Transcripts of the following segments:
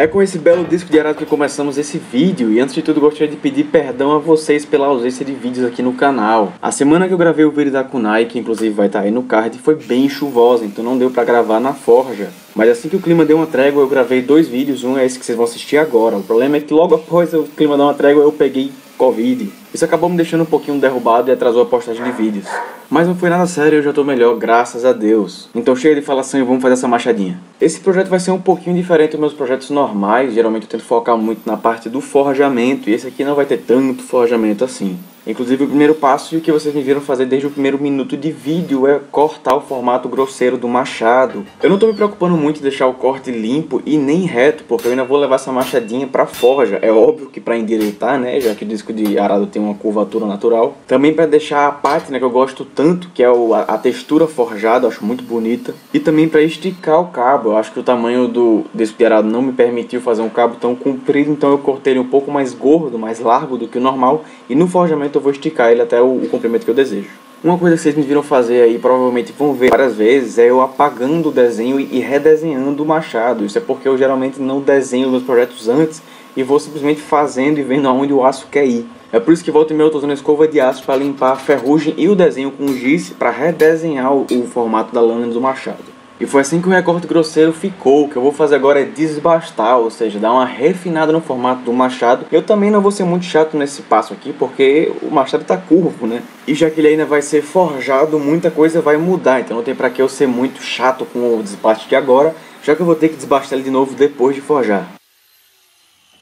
É com esse belo disco de arado que começamos esse vídeo e antes de tudo gostaria de pedir perdão a vocês pela ausência de vídeos aqui no canal. A semana que eu gravei o vídeo da Kunai, que inclusive vai estar aí no card, foi bem chuvosa, então não deu pra gravar na forja. Mas assim que o clima deu uma trégua eu gravei dois vídeos, um é esse que vocês vão assistir agora. O problema é que logo após o clima dar uma trégua eu peguei Covid. Isso acabou me deixando um pouquinho derrubado e atrasou a postagem de vídeos. Mas não foi nada sério, eu já tô melhor, graças a Deus. Então chega de falação e vamos fazer essa machadinha. Esse projeto vai ser um pouquinho diferente dos meus projetos normais, geralmente eu tento focar muito na parte do forjamento, e esse aqui não vai ter tanto forjamento assim. Inclusive o primeiro passo e o que vocês me viram fazer desde o primeiro minuto de vídeo é cortar o formato grosseiro do machado. Eu não tô me preocupando muito em deixar o corte limpo e nem reto, porque eu ainda vou levar essa machadinha pra forja. É óbvio que para endireitar, né, já que o disco de arado tem uma curvatura natural. Também para deixar a pátina que eu gosto tanto, que é a, textura forjada, acho muito bonita. E também para esticar o cabo, eu acho que o tamanho do disco de arado não me permitiu fazer um cabo tão comprido, então eu cortei ele um pouco mais gordo, mais largo do que o normal. E no forjamento eu vou esticar ele até o, o comprimento que eu desejo. Uma coisa que vocês me viram fazer aí, provavelmente vão ver várias vezes, é eu apagando o desenho e redesenhando o machado. Isso é porque eu geralmente não desenho meus projetos antes e vou simplesmente fazendo e vendo aonde o aço quer ir. É por isso que volta e meia eu estou usando escova de aço para limpar a ferrugem e o desenho com giz para redesenhar o, o formato da lâmina do machado. E foi assim que o recorte grosseiro ficou. O que eu vou fazer agora é desbastar, ou seja, dar uma refinada no formato do machado. Eu também não vou ser muito chato nesse passo aqui, porque o machado está curvo, né? E já que ele ainda vai ser forjado, muita coisa vai mudar. Então não tem para que eu ser muito chato com o desbaste de agora, já que eu vou ter que desbastar ele de novo depois de forjar.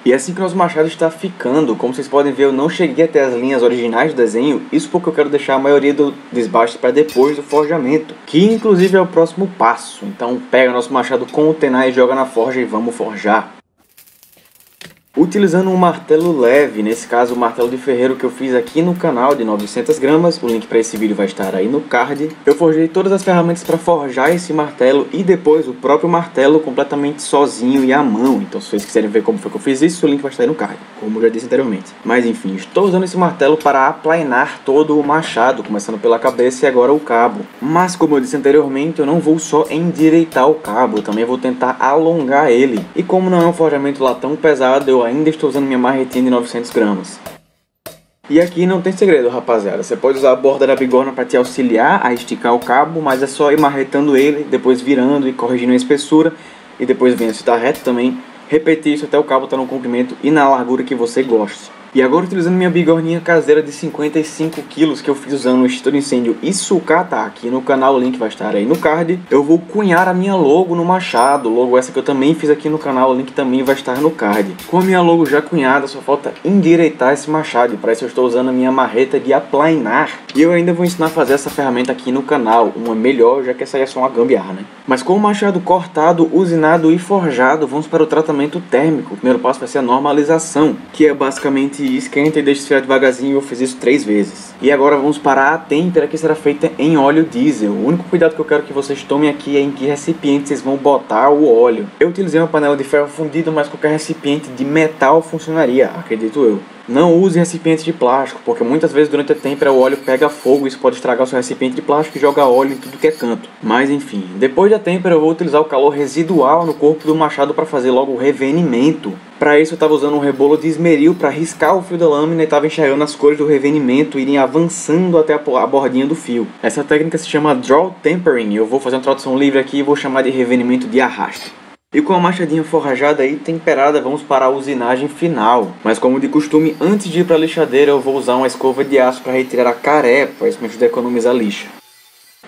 E assim que o nosso machado está ficando, como vocês podem ver, eu não cheguei até as linhas originais do desenho, isso porque eu quero deixar a maioria do desbaste para depois do forjamento, que inclusive é o próximo passo. Então pega o nosso machado com o tenai e joga na forja e vamos forjar. Utilizando um martelo leve, nesse caso o martelo de ferreiro que eu fiz aqui no canal de 900 gramas, o link para esse vídeo vai estar aí no card. Eu forjei todas as ferramentas para forjar esse martelo e depois o próprio martelo completamente sozinho e à mão. Então se vocês quiserem ver como foi que eu fiz isso, o link vai estar aí no card, como eu já disse anteriormente. Mas enfim, estou usando esse martelo para aplainar todo o machado, começando pela cabeça e agora o cabo. Mas como eu disse anteriormente, eu não vou só endireitar o cabo, também vou tentar alongar ele. E como não é um forjamento lá tão pesado, eu ainda estou usando minha marretinha de 900 gramas. E aqui não tem segredo, rapaziada. Você pode usar a borda da bigorna para te auxiliar a esticar o cabo, mas é só ir marretando ele, depois virando e corrigindo a espessura, e depois vendo se está reto também. Repetir isso até o cabo estar tá no comprimento e na largura que você goste. E agora utilizando minha bigorninha caseira de 55 quilos que eu fiz usando o extintor incêndio e sucata aqui no canal, o link vai estar aí no card. Eu vou cunhar a minha logo no machado, logo essa que eu também fiz aqui no canal, o link também vai estar no card. Com a minha logo já cunhada, só falta endireitar esse machado, para isso eu estou usando a minha marreta de aplainar. E eu ainda vou ensinar a fazer essa ferramenta aqui no canal, uma melhor, já que essa aí é só uma gambiarra, né? Mas com o machado cortado, usinado e forjado, vamos para o tratamento térmico. O primeiro passo vai ser a normalização, que é basicamente esquenta e deixa esfriar devagarzinho. Eu fiz isso três vezes. E agora vamos para a têmpera que será feita em óleo diesel. O único cuidado que eu quero que vocês tomem aqui é em que recipiente vocês vão botar o óleo. Eu utilizei uma panela de ferro fundido, mas qualquer recipiente de metal funcionaria, acredito eu. Não use recipientes de plástico, porque muitas vezes durante a têmpera o óleo pega fogo e isso pode estragar o seu recipiente de plástico e jogar óleo em tudo que é canto. Mas enfim, depois da têmpera eu vou utilizar o calor residual no corpo do machado para fazer logo o revenimento. Para isso eu estava usando um rebolo de esmeril para riscar o fio da lâmina e estava enxergando as cores do revenimento irem avançando até a bordinha do fio. Essa técnica se chama Draw Tempering, eu vou fazer uma tradução livre aqui e vou chamar de revenimento de arraste. E com a machadinha forrajada e temperada, vamos para a usinagem final. Mas como de costume, antes de ir para a lixadeira, eu vou usar uma escova de aço para retirar a carepa, isso me ajuda a economizar lixa.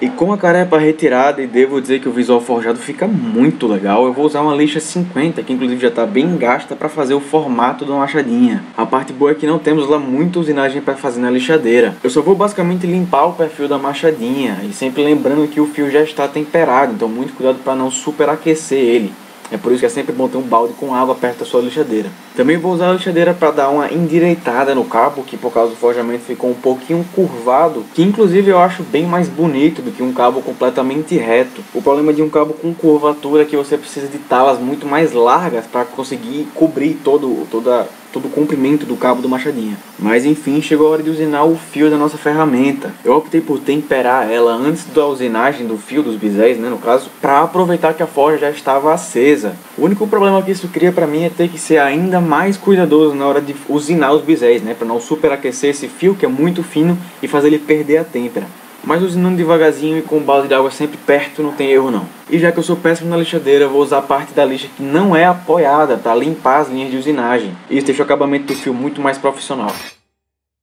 E com a carepa retirada, e devo dizer que o visual forjado fica muito legal, eu vou usar uma lixa 50, que inclusive já está bem gasta para fazer o formato da machadinha. A parte boa é que não temos lá muita usinagem para fazer na lixadeira. Eu só vou basicamente limpar o perfil da machadinha, e sempre lembrando que o fio já está temperado, então muito cuidado para não superaquecer ele. É por isso que é sempre bom ter um balde com água perto da sua lixadeira. Também vou usar a lixadeira para dar uma endireitada no cabo, que por causa do forjamento ficou um pouquinho curvado, que inclusive eu acho bem mais bonito do que um cabo completamente reto. O problema de um cabo com curvatura é que você precisa de talas muito mais largas para conseguir cobrir todo, toda todo o comprimento do cabo do machadinha. Mas enfim, chegou a hora de usinar o fio da nossa ferramenta. Eu optei por temperar ela antes da usinagem do fio dos biséis, né, no caso, para aproveitar que a forja já estava acesa. O único problema que isso cria para mim é ter que ser ainda mais cuidadoso na hora de usinar os biséis, né, para não superaquecer esse fio que é muito fino e fazer ele perder a têmpera. Mas usinando devagarzinho e com balde de água sempre perto não tem erro não. E já que eu sou péssimo na lixadeira, vou usar a parte da lixa que não é apoiada para limpar as linhas de usinagem. Isso deixa o acabamento do fio muito mais profissional.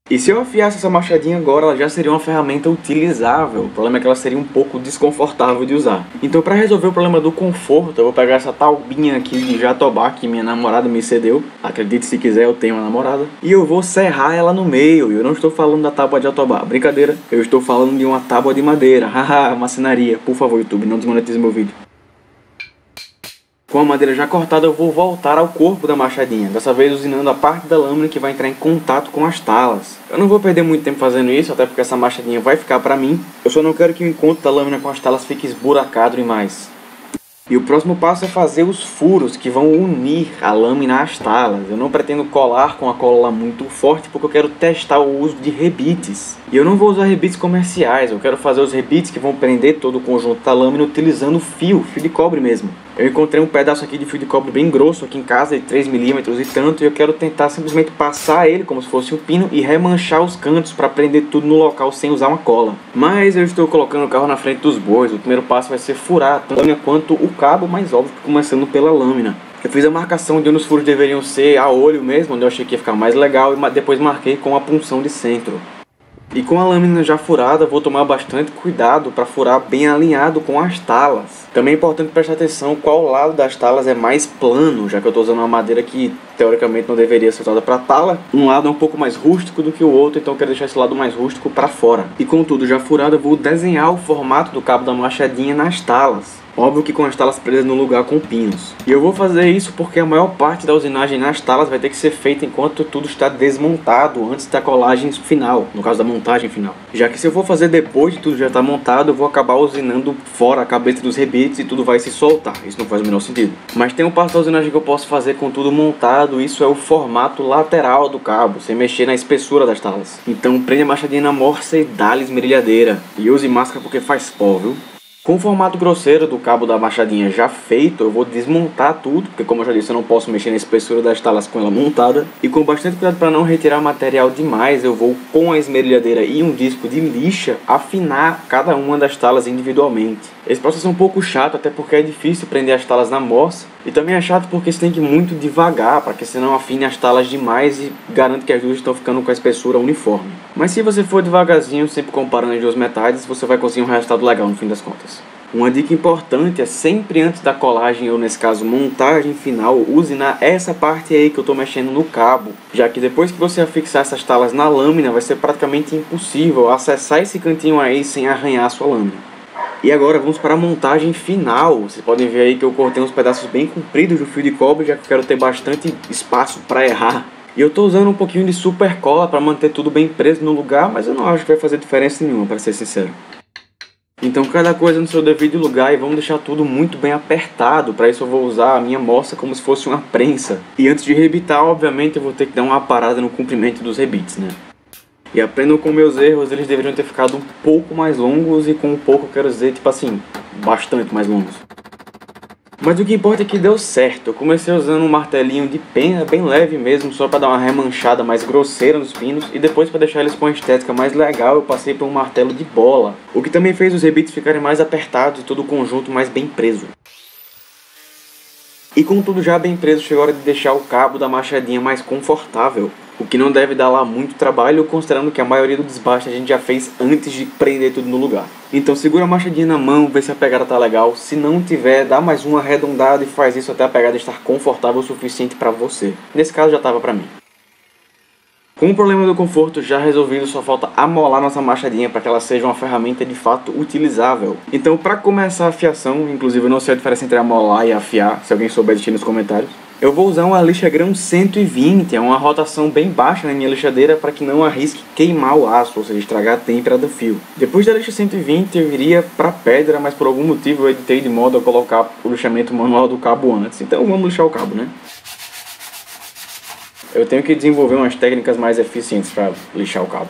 E se eu afiasse essa machadinha agora, ela já seria uma ferramenta utilizável. O problema é que ela seria um pouco desconfortável de usar. Então, para resolver o problema do conforto, eu vou pegar essa taubinha aqui de jatobá que minha namorada me cedeu. Acredite se quiser, eu tenho uma namorada. E eu vou serrar ela no meio. Eu não estou falando da tábua de jatobá, brincadeira. Eu estou falando de uma tábua de madeira. Haha, macenaria. Por favor, YouTube, não desmonetize meu vídeo. Com a madeira já cortada, eu vou voltar ao corpo da machadinha, dessa vez usinando a parte da lâmina que vai entrar em contato com as talas. Eu não vou perder muito tempo fazendo isso, até porque essa machadinha vai ficar para mim. Eu só não quero que o encontro da lâmina com as talas fique esburacado demais. E o próximo passo é fazer os furos que vão unir a lâmina às talas. Eu não pretendo colar com a cola muito forte porque eu quero testar o uso de rebites. E eu não vou usar rebites comerciais, eu quero fazer os rebites que vão prender todo o conjunto da lâmina utilizando fio, fio de cobre mesmo. Eu encontrei um pedaço aqui de fio de cobre bem grosso aqui em casa, de 3mm e tanto, e eu quero tentar simplesmente passar ele como se fosse um pino e remanchar os cantos para prender tudo no local sem usar uma cola. Mas eu estou colocando o carro na frente dos bois, o primeiro passo vai ser furar tanto a lâmina quanto o cabo, mais óbvio começando pela lâmina. Eu fiz a marcação de onde os furos deveriam ser a olho mesmo, onde eu achei que ia ficar mais legal, e depois marquei com a punção de centro. E com a lâmina já furada, vou tomar bastante cuidado para furar bem alinhado com as talas. Também é importante prestar atenção qual lado das talas é mais plano, já que eu estou usando uma madeira que teoricamente não deveria ser usada para tala. Um lado é um pouco mais rústico do que o outro, então eu quero deixar esse lado mais rústico para fora. E com tudo já furado, vou desenhar o formato do cabo da machadinha nas talas. Óbvio que com as talas presas no lugar com pinos. E eu vou fazer isso porque a maior parte da usinagem nas talas vai ter que ser feita enquanto tudo está desmontado, antes da colagem final, no caso da montagem final. Já que se eu for fazer depois de tudo já estar tá montado, eu vou acabar usinando fora a cabeça dos rebites e tudo vai se soltar. Isso não faz o menor sentido. Mas tem um passo da usinagem que eu posso fazer com tudo montado, isso é o formato lateral do cabo, sem mexer na espessura das talas. Então prende a machadinha na morsa e dá-lhe esmerilhadeira. E use máscara porque faz pó, viu? Com o formato grosseiro do cabo da machadinha já feito, eu vou desmontar tudo, porque como eu já disse, eu não posso mexer na espessura das talas com ela montada. E com bastante cuidado para não retirar material demais, eu vou com a esmerilhadeira e um disco de lixa afinar cada uma das talas individualmente. Esse processo é um pouco chato, até porque é difícil prender as talas na morsa. E também é chato porque você tem que ir muito devagar, para que você não afine as talas demais e garante que as duas estão ficando com a espessura uniforme. Mas se você for devagarzinho, sempre comparando as duas metades, você vai conseguir um resultado legal no fim das contas. Uma dica importante é sempre antes da colagem, ou nesse caso montagem final, use na essa parte aí que eu estou mexendo no cabo, já que depois que você afixar essas talas na lâmina, vai ser praticamente impossível acessar esse cantinho aí sem arranhar a sua lâmina. E agora vamos para a montagem final. Vocês podem ver aí que eu cortei uns pedaços bem compridos do fio de cobre, já que eu quero ter bastante espaço para errar. E eu estou usando um pouquinho de super cola para manter tudo bem preso no lugar, mas eu não acho que vai fazer diferença nenhuma, para ser sincero. Então cada coisa no seu devido lugar e vamos deixar tudo muito bem apertado. Para isso eu vou usar a minha moça como se fosse uma prensa. E antes de rebitar, obviamente eu vou ter que dar uma parada no comprimento dos rebites, né? E aprendam com meus erros, eles deveriam ter ficado um pouco mais longos e com um pouco eu quero dizer, tipo assim, bastante mais longos. Mas o que importa é que deu certo. Eu comecei usando um martelinho de pena bem leve mesmo, só para dar uma remanchada mais grosseira nos pinos e depois para deixar eles com a estética mais legal, eu passei por um martelo de bola, o que também fez os rebites ficarem mais apertados e todo o conjunto mais bem preso. E com tudo já bem preso, chegou a hora de deixar o cabo da machadinha mais confortável o que não deve dar lá muito trabalho, considerando que a maioria do desbaste a gente já fez antes de prender tudo no lugar. Então segura a machadinha na mão, vê se a pegada tá legal. Se não tiver, dá mais uma arredondada e faz isso até a pegada estar confortável o suficiente para você. Nesse caso já tava para mim. Com o problema do conforto já resolvido, só falta amolar nossa machadinha para que ela seja uma ferramenta de fato utilizável. Então, para começar a afiação, inclusive eu não sei a diferença entre amolar e afiar, se alguém souber deixe nos comentários. Eu vou usar uma lixa grão 120, é uma rotação bem baixa na minha lixadeira para que não arrisque queimar o aço, ou seja, estragar a têmpera do fio. Depois da lixa 120 eu iria para pedra, mas por algum motivo eu editei de modo a colocar o lixamento manual do cabo antes. Então vamos lixar o cabo, né? Eu tenho que desenvolver umas técnicas mais eficientes para lixar o cabo.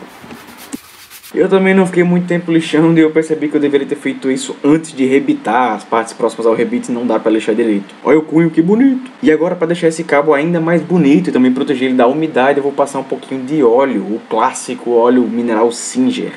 Eu também não fiquei muito tempo lixando e eu percebi que eu deveria ter feito isso antes de rebitar as partes próximas ao rebite, não dá para lixar direito. Olha o cunho, que bonito! E agora para deixar esse cabo ainda mais bonito e também proteger ele da umidade, eu vou passar um pouquinho de óleo, o clássico óleo mineral Singer.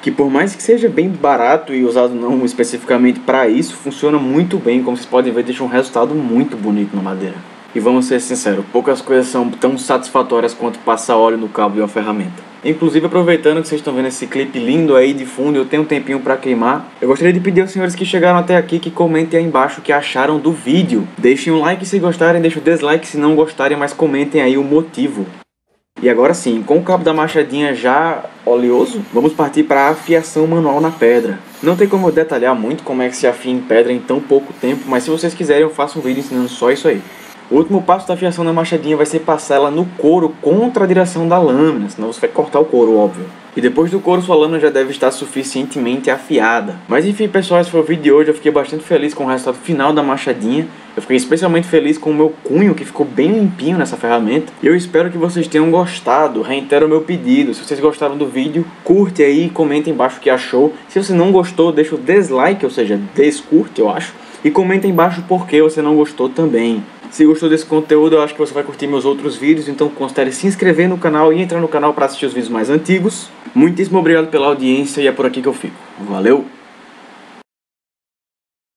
Que por mais que seja bem barato e usado não especificamente para isso, funciona muito bem, como vocês podem ver, deixa um resultado muito bonito na madeira. E vamos ser sinceros, poucas coisas são tão satisfatórias quanto passar óleo no cabo de uma ferramenta. Inclusive, aproveitando que vocês estão vendo esse clipe lindo aí de fundo, eu tenho um tempinho para queimar. Eu gostaria de pedir aos senhores que chegaram até aqui que comentem aí embaixo o que acharam do vídeo. Deixem um like se gostarem, deixem o dislike se não gostarem, mas comentem aí o motivo. E agora sim, com o cabo da machadinha já oleoso, vamos partir para a afiação manual na pedra. Não tem como eu detalhar muito como é que se afia em pedra em tão pouco tempo, mas se vocês quiserem eu faço um vídeo ensinando só isso aí. O último passo da afiação da machadinha vai ser passar ela no couro contra a direção da lâmina, senão você vai cortar o couro, óbvio. E depois do couro, sua lâmina já deve estar suficientemente afiada. Mas enfim, pessoal, esse foi o vídeo de hoje. Eu fiquei bastante feliz com o resultado final da machadinha. Eu fiquei especialmente feliz com o meu cunho, que ficou bem limpinho nessa ferramenta. E eu espero que vocês tenham gostado. Reitero o meu pedido. Se vocês gostaram do vídeo, curte aí e comenta embaixo o que achou. Se você não gostou, deixa o dislike, ou seja, descurte, eu acho. E comenta embaixo por que você não gostou também. Se gostou desse conteúdo, eu acho que você vai curtir meus outros vídeos, então considere se inscrever no canal e entrar no canal para assistir os vídeos mais antigos. Muitíssimo obrigado pela audiência e é por aqui que eu fico. Valeu!